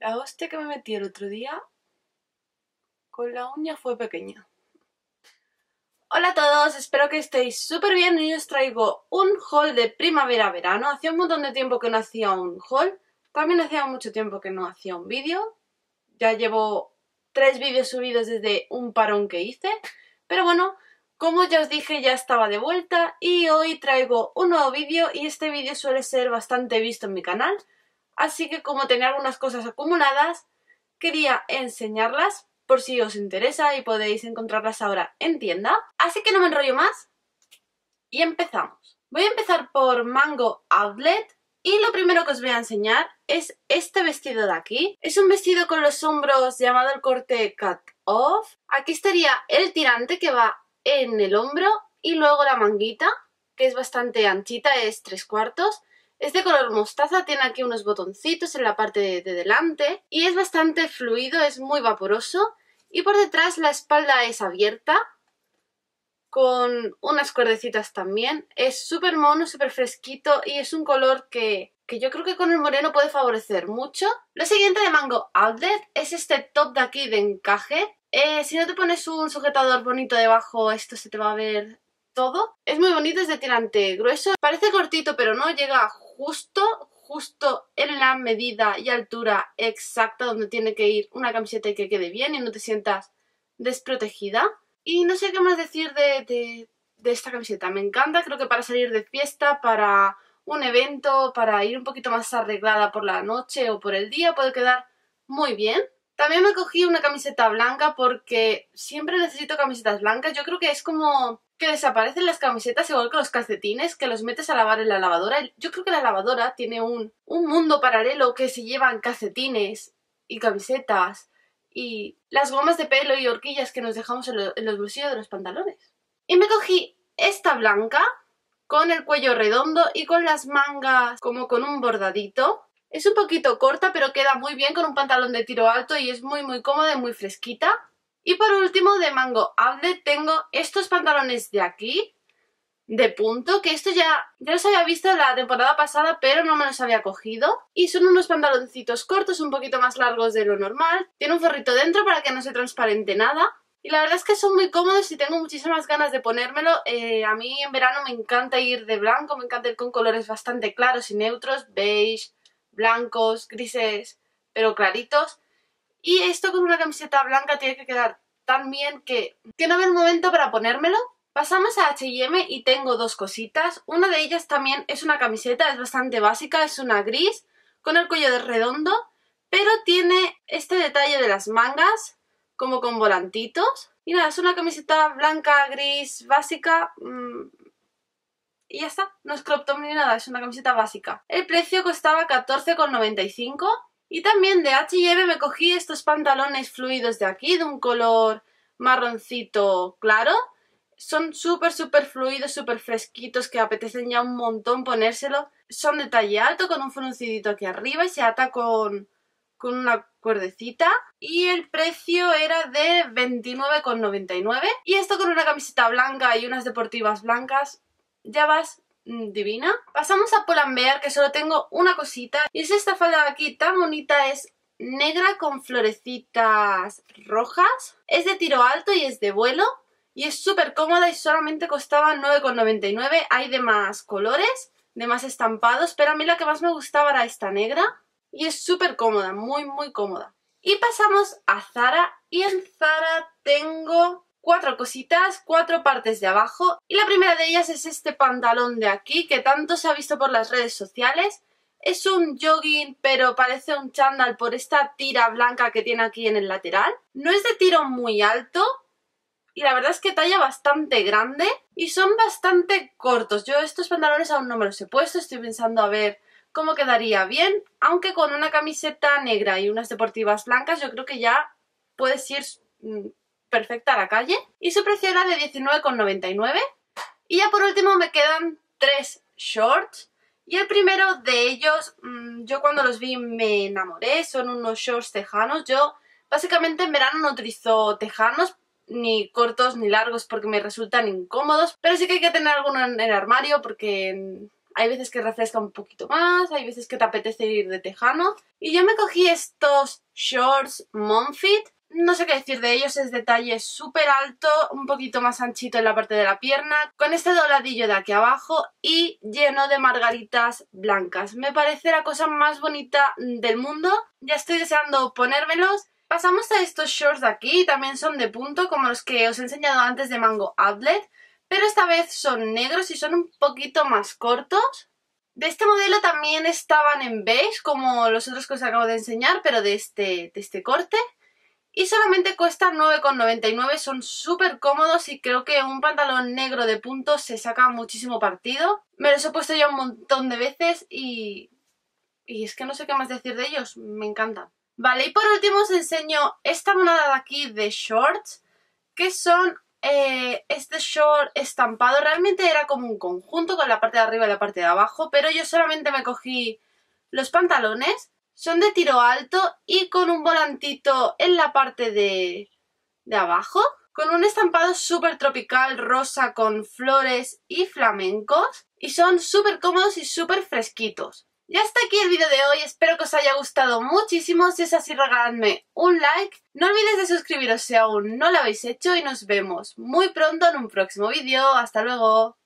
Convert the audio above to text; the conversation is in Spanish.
La hostia que me metí el otro día con la uña fue pequeña. Hola a todos, espero que estéis súper bien y os traigo un haul de primavera-verano. Hacía un montón de tiempo que no hacía un haul, también hacía mucho tiempo que no hacía un vídeo. Ya llevo tres vídeos subidos desde un parón que hice, pero bueno, como ya os dije ya estaba de vuelta y hoy traigo un nuevo vídeo y este vídeo suele ser bastante visto en mi canal, así que como tenía algunas cosas acumuladas, quería enseñarlas por si os interesa y podéis encontrarlas ahora en tienda. Así que no me enrollo más y empezamos. Voy a empezar por Mango Outlet y lo primero que os voy a enseñar es este vestido de aquí. Es un vestido con los hombros llamado el corte cut off. Aquí estaría el tirante que va en el hombro y luego la manguita que es bastante anchita, es tres cuartos. Es de color mostaza, tiene aquí unos botoncitos en la parte de, de, delante y es bastante fluido, es muy vaporoso y por detrás la espalda es abierta con unas cuerdecitas también. Es súper mono, súper fresquito y es un color que, que yo creo que con el moreno puede favorecer mucho. Lo siguiente de Mango Outlet es este top de aquí de encaje. Eh, si no te pones un sujetador bonito debajo, esto se te va a ver todo. Es muy bonito, es de tirante grueso. Parece cortito, pero no, llega justo, justo en la medida y altura exacta donde tiene que ir una camiseta y que quede bien y no te sientas desprotegida. Y no sé qué más decir de, de, de esta camiseta. Me encanta, creo que para salir de fiesta, para un evento, para ir un poquito más arreglada por la noche o por el día, puede quedar muy bien. También me cogí una camiseta blanca porque siempre necesito camisetas blancas. Yo creo que es como que desaparecen las camisetas igual que los calcetines, que los metes a lavar en la lavadora. Yo creo que la lavadora tiene un, un mundo paralelo que se llevan calcetines y camisetas y las gomas de pelo y horquillas que nos dejamos en, en los bolsillos de los pantalones. Y me cogí esta blanca con el cuello redondo y con las mangas como con un bordadito. Es un poquito corta, pero queda muy bien con un pantalón de tiro alto y es muy muy cómoda y muy fresquita. Y por último, de Mango Outlet tengo estos pantalones de aquí, de punto, que esto ya, ya los había visto la temporada pasada, pero no me los había cogido. Y son unos pantaloncitos cortos, un poquito más largos de lo normal. Tiene un forrito dentro para que no se transparente nada. Y la verdad es que son muy cómodos y tengo muchísimas ganas de ponérmelo. Eh, a mí en verano me encanta ir de blanco, me encanta ir con colores bastante claros y neutros, beige, blancos, grises, pero claritos. Y esto con una camiseta blanca tiene que quedar tan bien que, que no veo el momento para ponérmelo. Pasamos a H&M y tengo dos cositas. Una de ellas también es una camiseta, es bastante básica, es una gris con el cuello de redondo, pero tiene este detalle de las mangas como con volantitos. Y nada, es una camiseta blanca, gris, básica. Mmm, y ya está, no es crop ni nada, es una camiseta básica. El precio costaba 14,95 y también de H&M me cogí estos pantalones fluidos de aquí, de un color marroncito claro. Son súper, súper fluidos, súper fresquitos, que apetecen ya un montón ponérselo. Son de talle alto, con un fruncidito aquí arriba y se ata con, con una cuerdecita. Y el precio era de 29,99. Y esto con una camiseta blanca y unas deportivas blancas ya vas mmm, divina. Pasamos a Pull&Bear, que solo tengo una cosita. Y es esta falda de aquí tan bonita, es negra con florecitas rojas. Es de tiro alto y es de vuelo. Y es súper cómoda y solamente costaba 9,99. Hay de más colores, de más estampados, pero a mí la que más me gustaba era esta negra. Y es súper cómoda, muy muy cómoda. Y pasamos a Zara. Y en Zara tengo cuatro cositas, cuatro partes de abajo y la primera de ellas es este pantalón de aquí que tanto se ha visto por las redes sociales. Es un jogging pero parece un chándal por esta tira blanca que tiene aquí en el lateral. No es de tiro muy alto y la verdad es que talla bastante grande y son bastante cortos. Yo estos pantalones aún no me los he puesto, estoy pensando a ver cómo quedaría bien, aunque con una camiseta negra y unas deportivas blancas yo creo que ya puedes ir mm, perfecta a la calle y su precio era de 19,99 y ya por último me quedan tres shorts. Y el primero de ellos mmm, yo cuando los vi me enamoré son unos shorts tejanos. Yo básicamente en verano no utilizo tejanos ni cortos ni largos porque me resultan incómodos. Pero sí que hay que tener alguno en el armario porque hay veces que refresca un poquito más, hay veces que te apetece ir de tejano. Y yo me cogí estos shorts Monfit no sé qué decir de ellos, es detalle súper alto, un poquito más anchito en la parte de la pierna, con este dobladillo de aquí abajo y lleno de margaritas blancas. Me parece la cosa más bonita del mundo, ya estoy deseando ponérmelos. Pasamos a estos shorts de aquí, también son de punto, como los que os he enseñado antes de Mango Outlet, pero esta vez son negros y son un poquito más cortos. De este modelo también estaban en beige, como los otros que os acabo de enseñar, pero de este, de este corte y solamente cuestan 9,99, son súper cómodos y creo que un pantalón negro de puntos se saca muchísimo partido. Me los he puesto ya un montón de veces y... y es que no sé qué más decir de ellos, me encantan. Vale, y por último os enseño esta monada de aquí de shorts, que son eh, este short estampado. Realmente era como un conjunto con la parte de arriba y la parte de abajo, pero yo solamente me cogí los pantalones son de tiro alto y con un volantito en la parte de, de abajo. Con un estampado súper tropical, rosa, con flores y flamencos. Y son súper cómodos y súper fresquitos. Ya está aquí el vídeo de hoy, espero que os haya gustado muchísimo, si es así regaladme un like, no olvidéis de suscribiros si aún no lo habéis hecho y nos vemos muy pronto en un próximo vídeo, hasta luego.